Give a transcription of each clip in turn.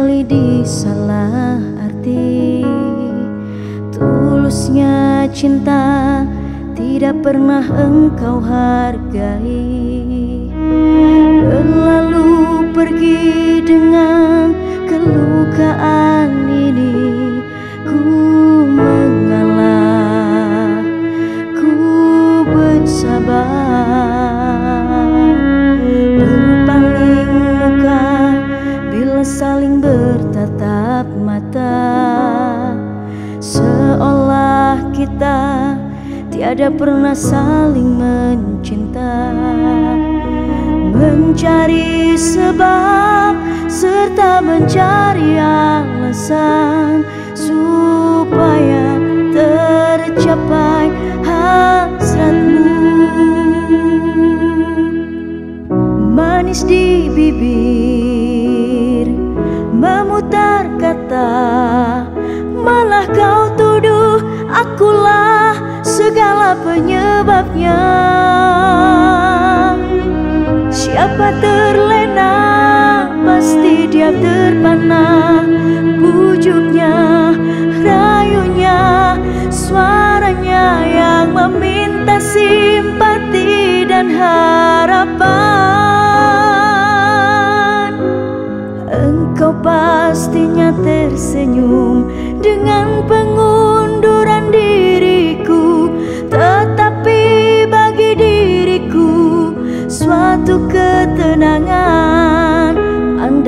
kali disalah arti. Tulusnya cinta tidak pernah engkau hargai. Lalu pergi dengan kelukaan. Bertatap mata Seolah kita tiada pernah saling mencinta. Mencari sebab serta mencari alasan Supaya tercapai hasratmu. Manis di bibir terlena pasti dia terpana. Bujuknya, rayunya, suaranya yang meminta simpati dan harapan. Engkau pastinya tersenyum dengan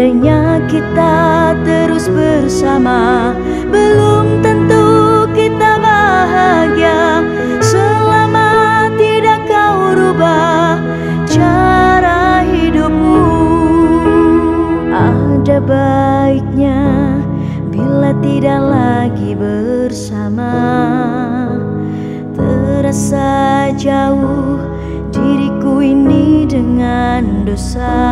Andainya kita terus bersama Belum tentu kita bahagia. Selama tidak kau rubah cara hidupmu Ada baiknya bila tidak lagi bersama. Terasa jauh diriku ini dengan dosa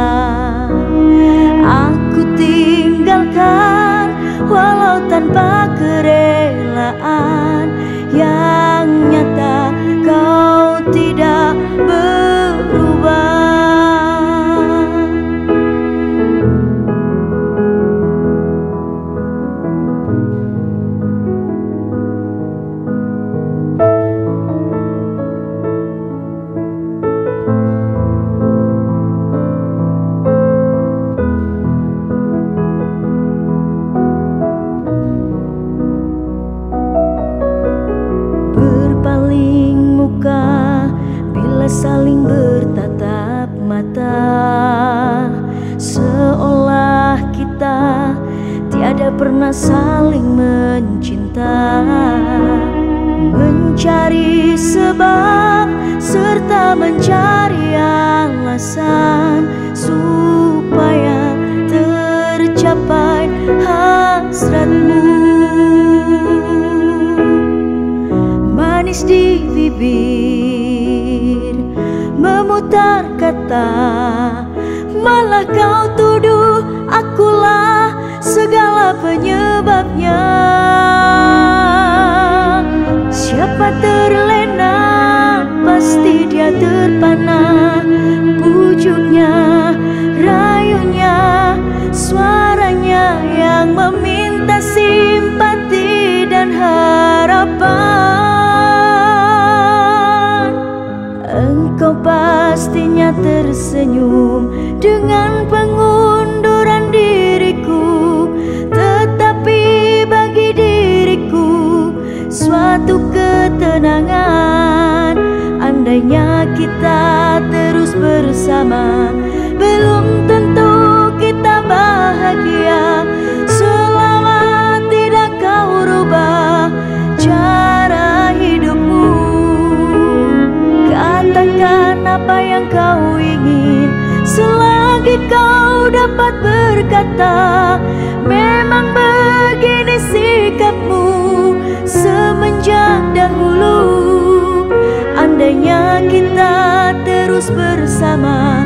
mata Seolah kita tiada pernah saling mencinta. Mencari sebab serta mencari alasan Supaya tercapai hasratmu. Manis di bibir memutar malah kau tuduh akulah segala penyebabnya. Siapa terlena Andainya kita terus bersama. Belum tentu kita bahagia. Selama tidak kau rubah cara hidupmu. Katakan apa yang kau ingin. Selagi kau dapat berkata Memang begini Andainya kita terus bersama